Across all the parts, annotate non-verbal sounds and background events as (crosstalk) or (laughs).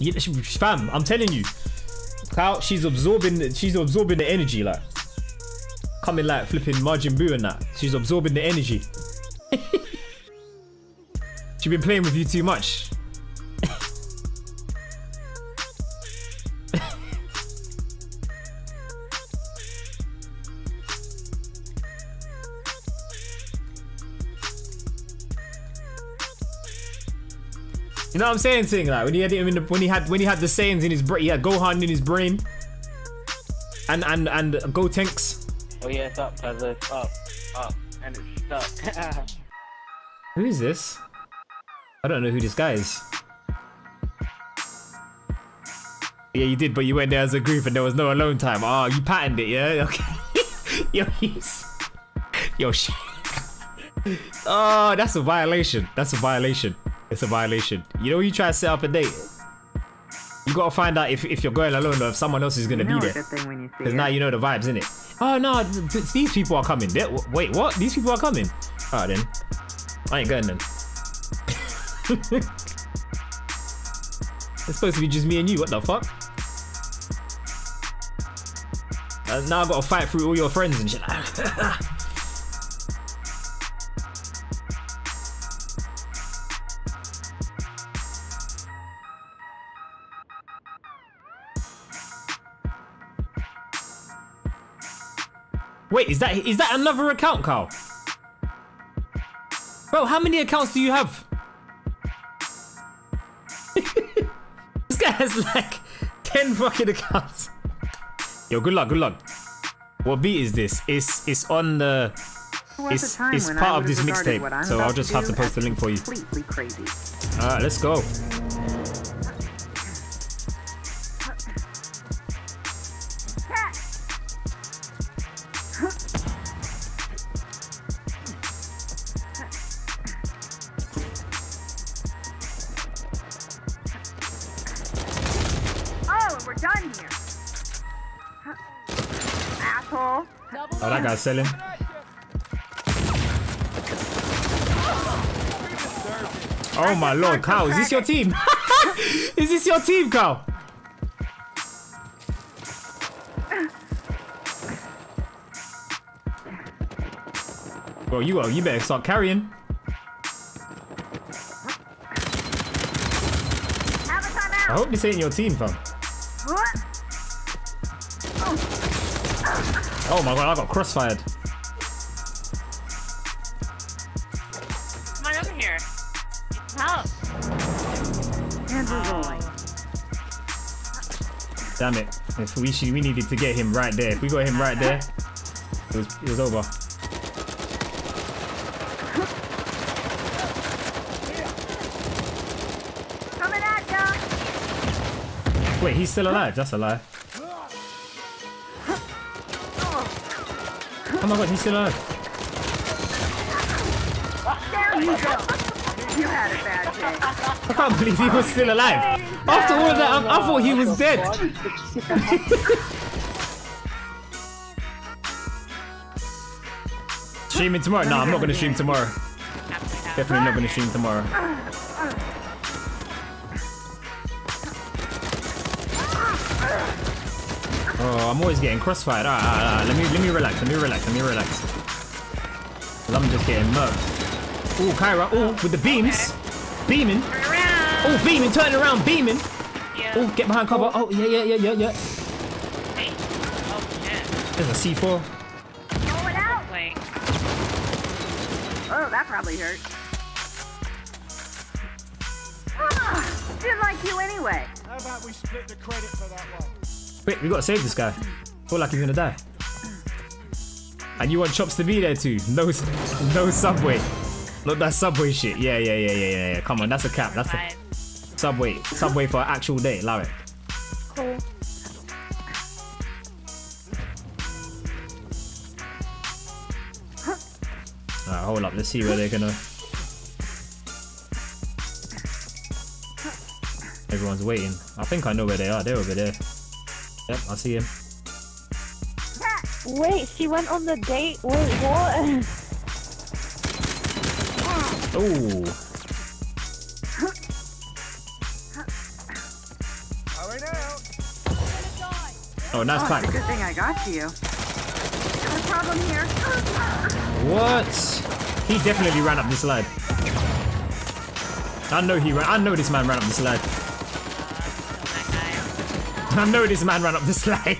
Yeah, fam, I'm telling you, Kyle, she's absorbing, she's absorbing the energy, like coming like flipping Majin Buu and that. She's absorbing the energy. (laughs) she's been playing with you too much. You know what I'm saying, thing like when he had him in the, when he had when he had the Saiyans in his brain, he had Gohan in his brain, and and and Gotenks. Oh yeah, it's up, it's up, up, and it's stuck. (laughs) Who is this? I don't know who this guy is. Yeah, you did, but you went there as a group and there was no alone time. Oh, you patterned it, yeah? (laughs) Okay. Yo, he's... Yo, shit. Oh, (laughs) ah, that's a violation. That's a violation. It's a violation. You know when you try to set up a date? You gotta find out if, if you're going alone or if someone else is gonna You know be there. good thing when you see Because now you know the vibes, innit? Oh no, th- th- these people are coming. They're- wait, what? These people are coming? Alright then. I ain't going then. (laughs) it's supposed to be just me and you, what the fuck? Uh, now I gotta fight through all your friends and shit. (laughs) Wait, is that is that another account, Carl? Bro, how many accounts do you have? (laughs) this guy has like 10 fucking accounts. Yo, good luck, good luck. What beat is this? It's it's on the There was a it's it's part of this mixtape. So I'll just have to post the link for you. Alright, let's go. We're done here. Asshole. Oh, that guy's selling. Oh my lord, Kyle, is this your team? (laughs) is this your team, Kyle? Bro, you uh, you better start carrying. I a I timeout. hope this ain't your team, fam. Oh my god, I got crossfired. Come on over here. Help. And we're rolling. Damn it. If we should, we needed to get him right there. If we got him right there, it was it was over. Coming at ya. Wait, he's still alive. That's a lie. My god, he's still alive. There you go. You had a bad day. I can't believe he was still alive. After all that, I, I thought he was dead. Streaming tomorrow? No, I'm not gonna stream tomorrow. Definitely not gonna stream tomorrow. I'm always getting crossfired. Alright, alright, alright. Let me let me relax. Let me relax. Let me relax. Cause I'm just getting murked. Oh, Kira. Oh, with the beams. Beaming. Oh, beaming. Turning around. Beaming. Yeah. Oh, get behind cover. Oh, yeah, yeah, yeah, yeah, yeah. Hey. Oh shit. There's a C4. Going out. Wait. Oh, that probably hurt. Ah, Didn't like you anyway. How about we split the credit for that one? Wait, we gotta save this guy. I feel like he's gonna die. And you want Chops to be there too. No, no subway. Look, that subway shit. Yeah, yeah, yeah, yeah, yeah, yeah. Come on, that's a cap. That's a subway. Subway for an actual day. Allow it. Cool. Alright, hold up. Let's see where they're gonna. Everyone's waiting. I think I know where they are. They're over there. Yep, I see him. Wait, she went on the date? Wait, what? Oh, Oh, nice Oh, pack. it's a good thing I got to you. Got a problem here. What? He definitely ran up this slide. I know he ran. I know this man ran up the slide. I know this man ran up the slide.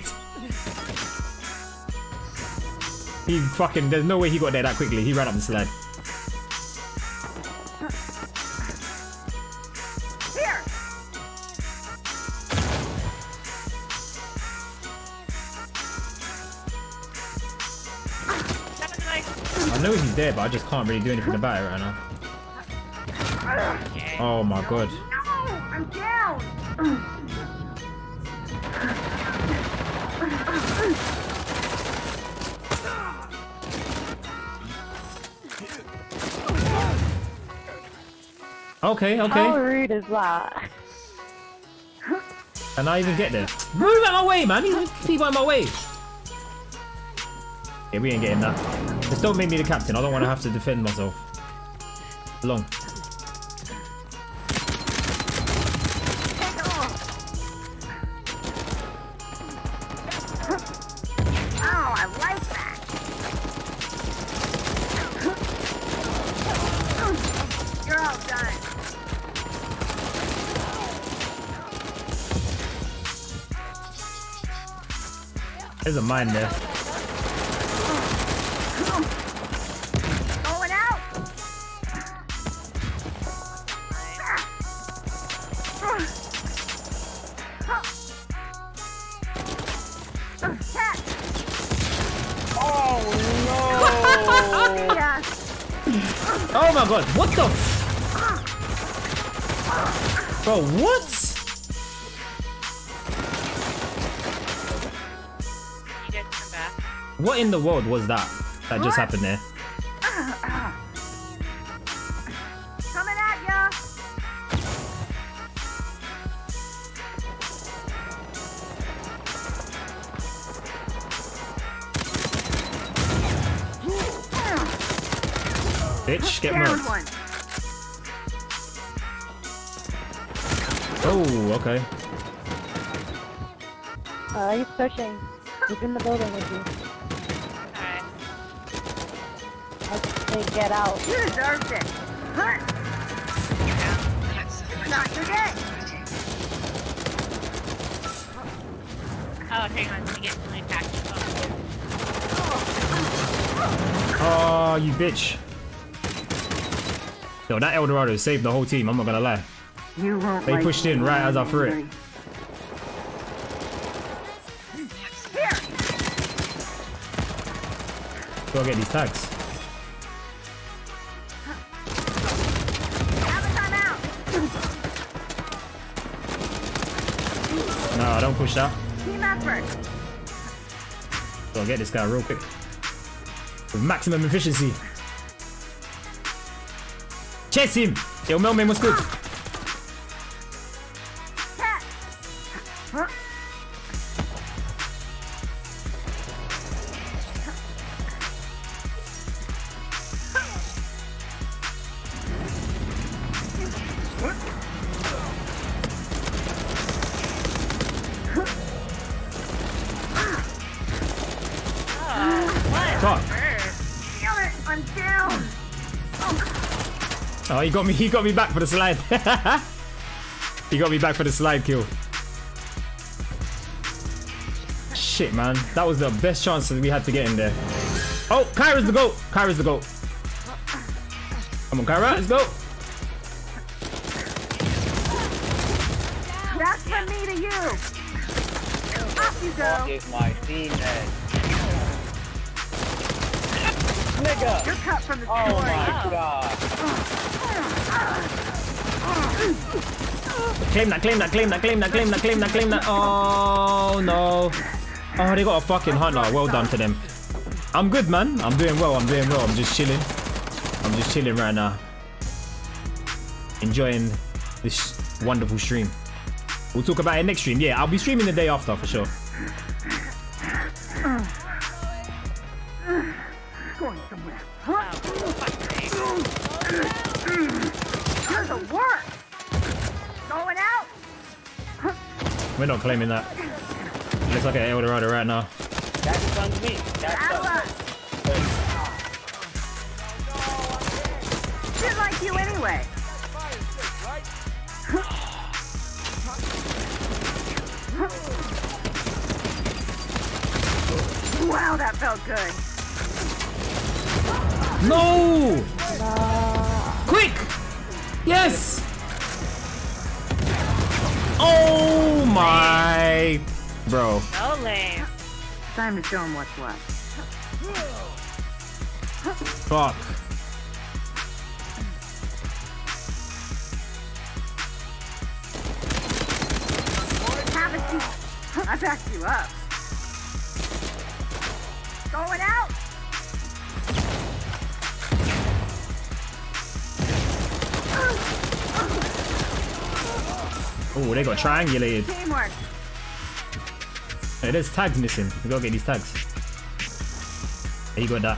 He fucking. There's no way he got there that quickly. He ran up the slide. I know he's there, but I just can't really do anything about it right now. Oh my god. No, I'm down. Okay, okay. How rude is that? And I even get there. Move out my way, man. These people out my way. Yeah, we ain't getting that. Just don't make me the captain. I don't want to have to defend myself. Long. There's a mine there. Going out. Oh. Oh my god, what the Bro, what? What in the world was that? That just happened there. (coughs) Coming at ya. Bitch, get Down one. Oh, okay. Uh, he's pushing. He's in the building with you. I get out. You deserved it. Hunt. Not today. Oh, hang on. Let me get my package. Oh. Oh, you bitch. Yo, that Eldorado saved the whole team, I'm not gonna lie. You won't They like pushed in right as I threw it. Here. Gotta get these tags. No, don't push that. Team effort. Gotta get this guy real quick. With maximum efficiency. Chase him! Yo, Melman, what's good? He got me. He got me back for the slide. (laughs) he got me back for the slide kill. Shit, man, that was the best chance that we had to get in there. Oh, Kira's the goat. Kira's the goat. Come on, Kira, let's go. That's from me to you. Off you go. is my teammate? Nigga! You're cut from the Oh my god! Claim that, claim that, claim that, claim that, claim that, claim that, claim that. Oh no. Oh, they got a fucking hunter. Well done to them. I'm good, man. I'm doing well. I'm doing well. I'm just chilling. I'm just chilling right now. Enjoying this wonderful stream. We'll talk about it next stream. Yeah, I'll be streaming the day after for sure. We're not claiming that. Looks like an Eldorado right now. That's on me. That's on up. Did like you anyway. (laughs) Wow, that felt good. No! Quick! Yes! Oh my! Bro. Oh, no lame. Time to show him what's what. Fuck. Have a seat. I backed you up. Going out. Oh, they got triangulated. Teamwork. Hey, there's tags missing. We gotta get these tags. Hey, you got that.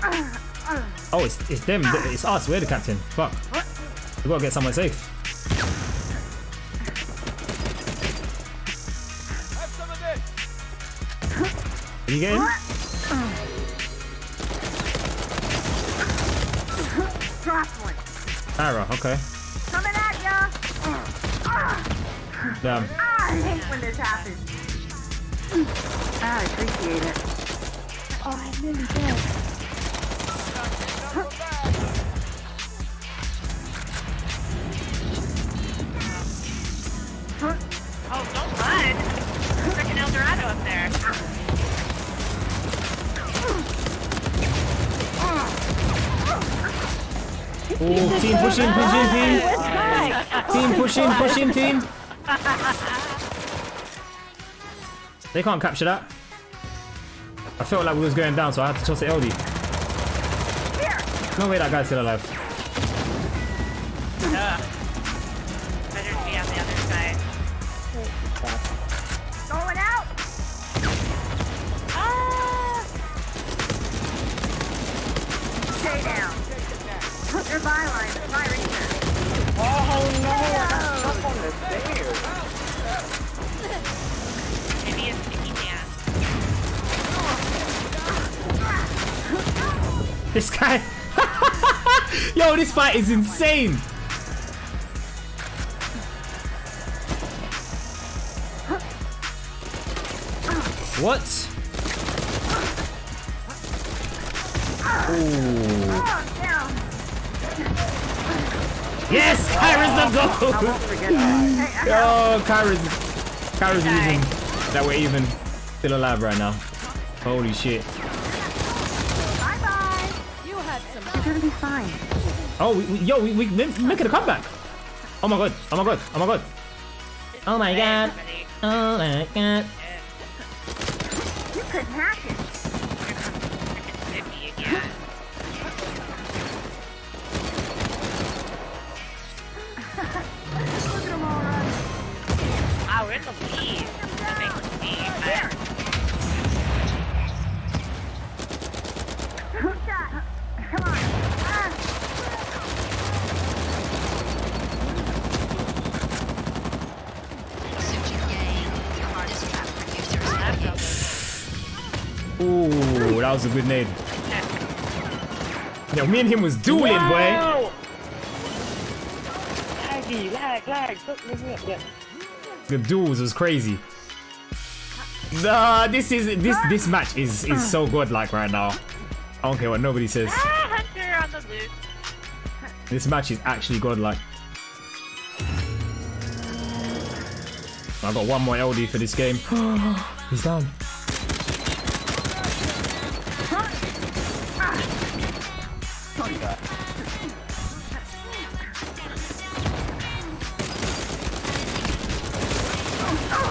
Oh, it's, it's them. It's us. We're the captain. Fuck. We gotta get somewhere safe. Have some of this. Are you getting? Tara, okay. Damn. Ah, I hate when this happens. Ah, I appreciate it. Oh, I nearly did. Oh, don't run. Freaking El Dorado up there. Oh, team pushing, pushing, team. Team pushing, pushing, team. They can't capture that. I felt like we was going down, so I had to toss it LD. No way that guy's still alive. Going out. Down. Your byline This guy. (laughs) Yo, this fight is insane. What? Oh. Yes, Kira's the goal. Hey, Oh, Kira's, Kira's even. That we're even still alive right now. Holy shit. Gonna be fine. Oh, we, we, yo, we, we we making a comeback. Oh my god. Oh my god. Oh my god. Oh my god. Oh my god. You couldn't hack it. Freaking sticky again. Look at them all run. Wow, we're in the lead. That makes me that was a good nade. Yo, me and him was dueling, boy. Laggy, lag, lag. The duels was crazy. Nah, this is this this match is is so good like right now. I don't care what nobody says. Ah, Hunter on the loose. This match is actually godlike. I got one more LD for this game. (gasps) He's down.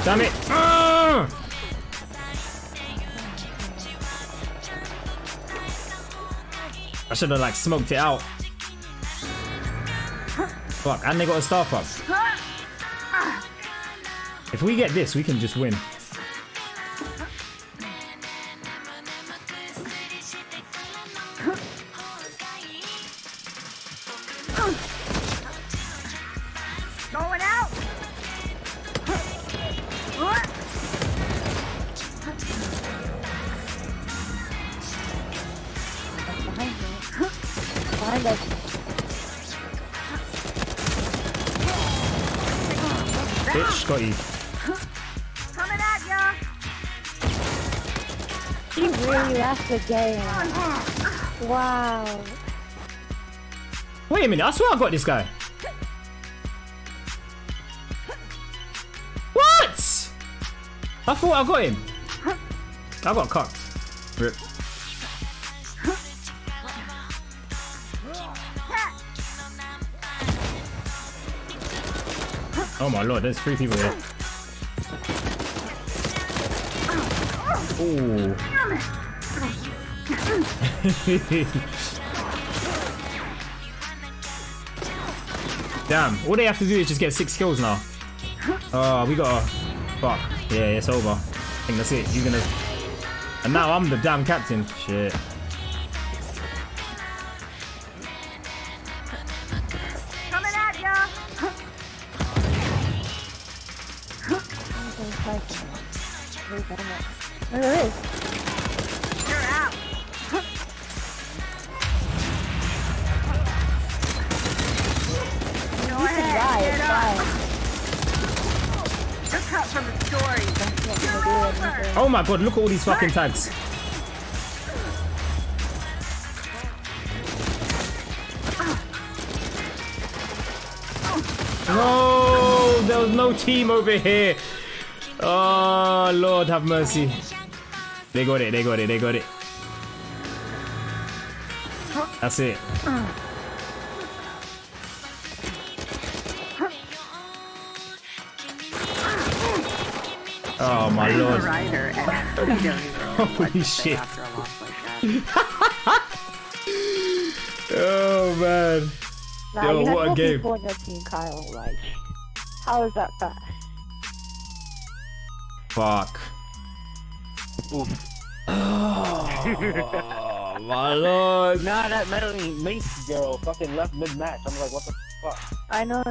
Damn it! I should have like smoked it out. Fuck, and they got a star up. If we get this, we can just win. Bitch. Coming at ya. He really left the game. Wow. Wait a minute, I swear I got this guy. What? I thought I got him. I got cocked. Rip. Oh my lord, there's three people here. Ooh. (laughs) Damn, all they have to do is just get six kills now. Oh, we got a fuck. Yeah, it's over. I think that's it. You're gonna. And now I'm the damn captain. Shit. Oh my god, look at all these fucking tags. No, there was no team over here. Oh, Lord have mercy. They got it, they got it, they got it. That's it. Oh my I'm lord. writer, and you don't even know what Holy to say shit. after a like. (laughs) Oh man. Nah, Yo, you have what a more game. people on your team, Kyle. Like, how is that fair? Fuck. Oof. (sighs) Oh my lord. Nah, that Melanie Mace girl fucking left mid match. I'm like, what the fuck? I know.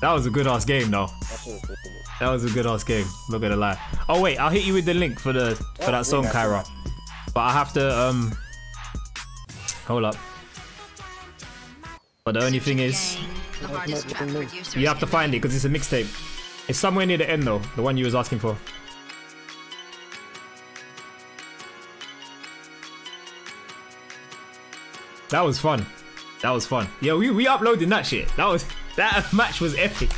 That was a good ass game though. That was ridiculous. That was a good ass game. Not gonna lie. Oh wait, I'll hit you with the link for the for that song, bring that, Kira. But I have to um. Hold up. But the only thing is, The hardest track producers you have to find it because it's a mixtape. It's somewhere near the end though, the one you was asking for. That was fun. That was fun. Yeah, we we uploading that shit. That was that match was epic.